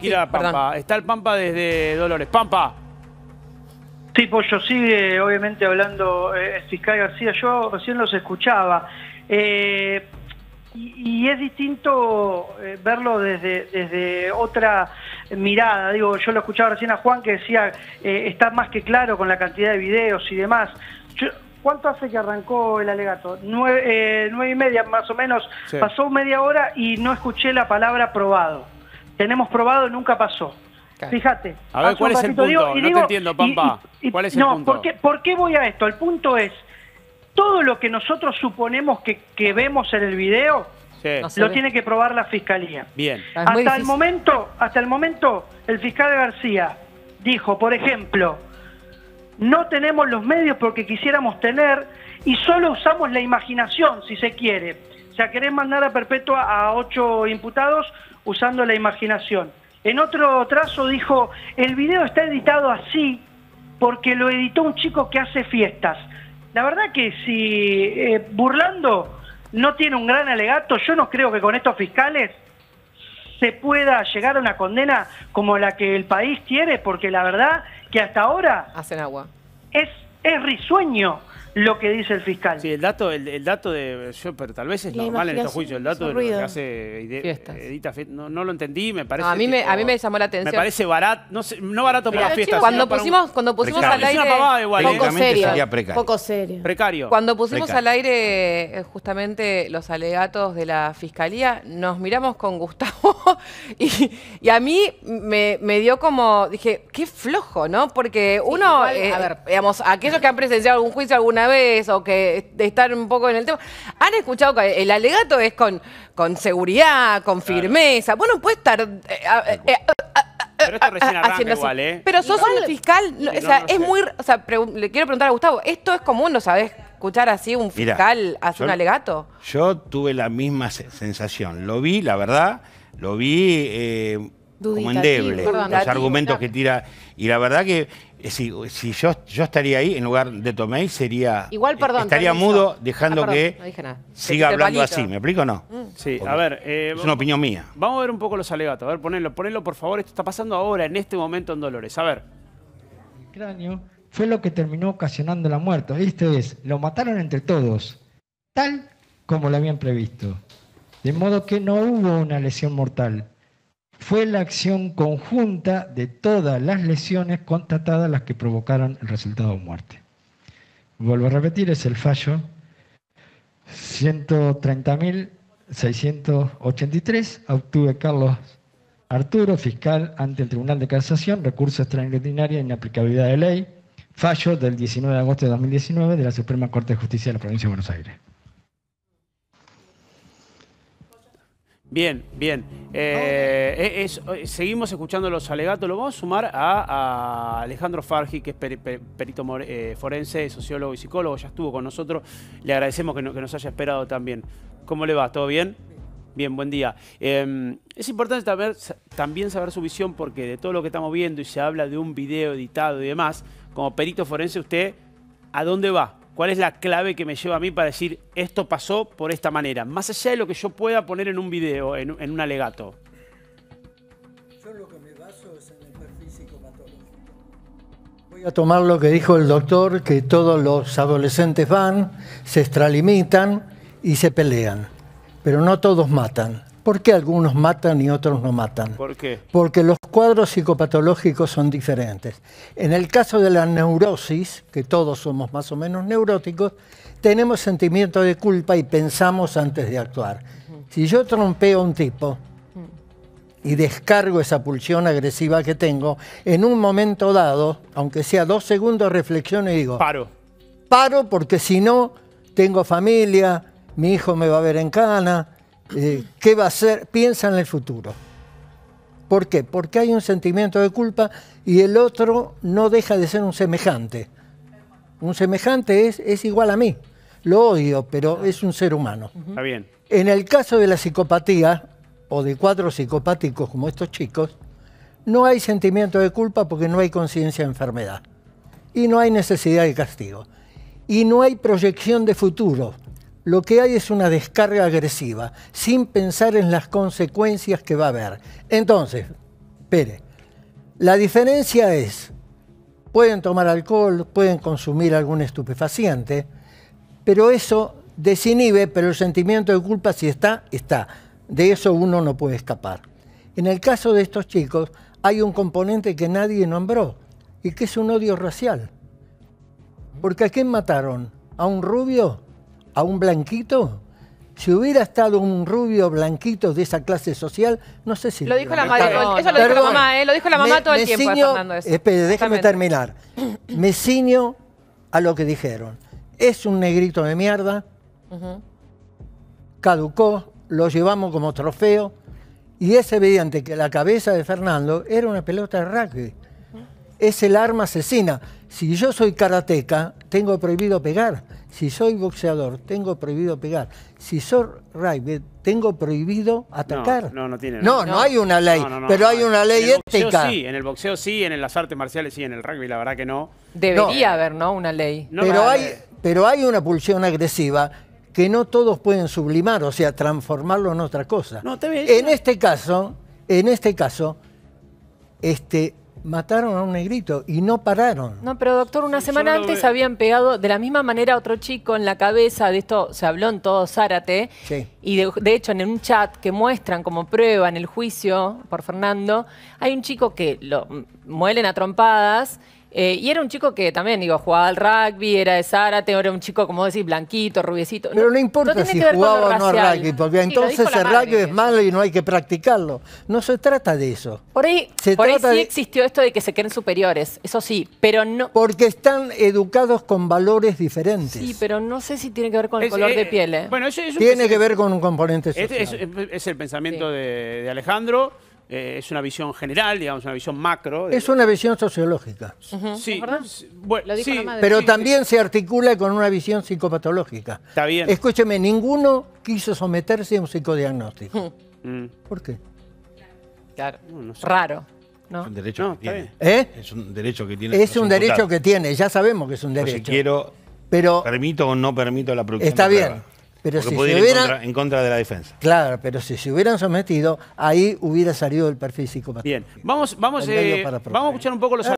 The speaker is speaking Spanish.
Perdón. Está el Pampa desde Dolores. Pampa. Sí, Pollo, sigue obviamente hablando eh, el fiscal García. Yo recién los escuchaba. Eh, y, y es distinto eh, verlo desde, desde otra mirada. Digo, yo lo escuchaba recién a Juan que decía, eh, está más que claro con la cantidad de videos y demás. Yo- ¿Cuánto hace que arrancó el alegato? Nueve, eh, nueve y media más o menos. Sí. Pasó media hora y no escuché la palabra probado. Tenemos probado y nunca pasó. Fíjate. A ver, ¿cuál es el digo- punto? No te digo- entiendo, Pampa. y- y- ¿Cuál es el no, punto? ¿por qué, por qué voy a esto? El punto es, todo lo que nosotros suponemos que, que vemos en el video, Sí. No lo ve. tiene que probar la fiscalía. Bien. Hasta el momento, hasta el momento, el fiscal García dijo, por ejemplo, no tenemos los medios porque quisiéramos tener y solo usamos la imaginación, si se quiere. Sea, querés mandar a perpetua a ocho imputados usando la imaginación. En otro trazo dijo, el video está editado así porque lo editó un chico que hace fiestas. La verdad que si eh, burlando no tiene un gran alegato, yo no creo que con estos fiscales se pueda llegar a una condena como la que el país quiere, porque la verdad que hasta ahora Hacen agua. es, es risueño lo que dice el fiscal. Sí, el dato, el, el dato de. Yo, pero tal vez es La normal en estos juicios. El dato de lo que ruido. hace ide- Fiestas. edita. No, no lo entendí, me parece. No, a mí me- tipo- a mí me llamó la atención. Me parece barato, no, sé, no barato para las fiestas. Cuando para un- pusimos, cuando pusimos Precario. al Es una aire... pavada igual. Poco Técnicamente serio. sería precario. Poco serio. Precario. Cuando pusimos Precario. al aire eh, justamente los alegatos de la fiscalía, nos miramos con Gustavo y, y a mí me, me dio como, dije, qué flojo, ¿no? Porque uno, igual, eh, a ver. digamos, aquellos que han presenciado algún juicio alguna vez o que están un poco en el tema, han escuchado que el alegato es con, con seguridad, con firmeza. Bueno, puede estar... eh, eh, eh, Pero esto recién arranca igual, ¿eh? Pero sos un fiscal, no, o no, sea, no es sé. muy, o sea, le quiero preguntar a Gustavo, ¿esto es común, lo sabés escuchar así un fiscal hace yo- un alegato? Yo tuve la misma se- sensación. Lo vi, la verdad, lo vi eh, como endeble. perdón. los argumentos que tira. Y la verdad que si, si yo, yo estaría ahí en lugar de Tomei, sería. Igual, perdón, Estaría permiso. mudo dejando Ah, perdón, que no dije nada. siga hablando palito. así. ¿Me explico o no? Sí, Porque a ver. eh, Es una opinión mía. Vamos a ver un poco los alegatos. A ver, ponelo, ponelo por favor. Esto está pasando ahora, en este momento en Dolores. A ver. El cráneo fue lo que terminó ocasionando la muerte. Esto es, lo mataron entre todos, tal como lo habían previsto. De modo que no hubo una lesión mortal. Fue la acción conjunta de todas las lesiones constatadas las que provocaron el resultado de muerte. Vuelvo a repetir, es el fallo 130.683. Obtuve Carlos Arturo, fiscal ante el Tribunal de Casación, recurso extraordinario e inaplicabilidad de ley, fallo del 19 de agosto de 2019 de la Suprema Corte de Justicia de la Provincia de Buenos Aires. Bien, bien. Eh, es- seguimos escuchando los alegatos. Lo vamos a sumar a, a Alejandro Fargi, que es peri- per- perito more- eh, forense, sociólogo y psicólogo. Ya estuvo con nosotros. Le agradecemos que, no- que nos haya esperado también. ¿Cómo le va? ¿Todo bien? Bien, buen día. Eh, es importante saber- también saber su visión porque de todo lo que estamos viendo y se habla de un video editado y demás, como perito forense, usted, ¿a dónde va? ¿Cuál es la clave que me lleva a mí para decir esto pasó por esta manera? Más allá de lo que yo pueda poner en un video, en, un- alegato. Yo lo que me baso es en el perfil psicopatológico. Voy a tomar lo que dijo el doctor, que todos los adolescentes van, se extralimitan y se pelean. Pero no todos matan. ¿Por qué algunos matan y otros no matan? ¿Por qué? Porque los cuadros psicopatológicos son diferentes. En el caso de la neurosis, que todos somos más o menos neuróticos, tenemos sentimiento de culpa y pensamos antes de actuar. Si yo trompeo a un tipo y descargo esa pulsión agresiva que tengo, en un momento dado, aunque sea dos segundos, reflexiono y digo, Paro. paro porque si no, tengo familia, mi hijo me va a ver en cana, eh, ¿qué va a hacer? Piensa en el futuro. ¿Por qué? Porque hay un sentimiento de culpa y el otro no deja de ser un semejante. Un semejante es, es igual a mí. Lo odio, pero es un ser humano. Está bien. En el caso de la psicopatía, o de cuadros psicopáticos como estos chicos, no hay sentimiento de culpa porque no hay conciencia de enfermedad. Y no hay necesidad de castigo. Y no hay proyección de futuro. Lo que hay es una descarga agresiva, sin pensar en las consecuencias que va a haber. Entonces, Espere. La diferencia es, pueden tomar alcohol, pueden consumir algún estupefaciente, pero eso desinhibe, pero el sentimiento de culpa si está, está. De eso uno no puede escapar. En el caso de estos chicos hay un componente que nadie nombró y que es un odio racial. Porque ¿a quién mataron? ¿A un rubio? ¿A un blanquito? Si hubiera estado un rubio blanquito de esa clase social, no sé si... Lo dijo la madre, eso lo dijo la mamá, ¿eh? Lo dijo la mamá todo el tiempo ciño- Fernando eso. Espere, déjeme terminar. Me ciño a lo que dijeron. Es un negrito de mierda, caducó, lo llevamos como trofeo y es evidente que la cabeza de Fernando era una pelota de rugby. Es el arma asesina. Si yo soy karateca, tengo prohibido pegar. Si soy boxeador, tengo prohibido pegar. Si soy rugby, tengo prohibido atacar. no, no tiene No, nada. no hay una ley, No, no, no, pero no hay una En ley el boxeo ética. sí, en el boxeo sí, en las artes marciales sí, en el rugby la verdad que no. Debería No. haber, ¿no? Una ley. No, pero, no, hay, pero hay una pulsión agresiva que no todos pueden sublimar, o sea, transformarlo en otra cosa. No, está bien, en no. este caso, en este caso, este, mataron a un negrito y no pararon. No, pero doctor, una Sí, semana antes ve- habían pegado de la misma manera a otro chico en la cabeza, de esto se habló en todo Zárate, Sí. y de, de hecho en un chat que muestran como prueba en el juicio por Fernando, hay un chico que lo muelen a trompadas, eh, y era un chico que también, digo, jugaba al rugby, era de Zárate, era un chico, como decir, blanquito, rubiecito. Pero no importa si jugaba o no al rugby, porque entonces el rugby es malo y no hay que practicarlo. No se trata de eso. Por ahí, Se por ahí sí de- existió esto de que se creen superiores, eso sí, pero no... Porque están educados con valores diferentes. Sí, pero no sé si tiene que ver con el es- color eh, de piel, ¿eh? Bueno, eso es un Tiene que ver con un componente social. Este es, es el pensamiento Sí. de, de Alejandro. Eh, es una visión general, digamos, una visión macro. de- Es una visión sociológica. sí, sí, bueno, Lo dijo sí, la madre. Pero sí, también se articula con una visión psicopatológica. Está bien. Escúcheme, ninguno quiso someterse a un psicodiagnóstico. Mm. ¿Por qué? Claro. No, no sé. Raro, ¿no? Es un derecho No, que está tiene. ¿Eh? Es un derecho que tiene. Es un derecho que tiene, ya sabemos que es un derecho. quiero, Pero, permito o no permito la producción Está bien, prueba. Pero Porque si puede se ir hubiera- en, contra, en contra de la defensa. claro, pero si se hubieran sometido, ahí hubiera salido el perfil psicopatológico. Bien, vamos, vamos, eh, vamos a escuchar un poco los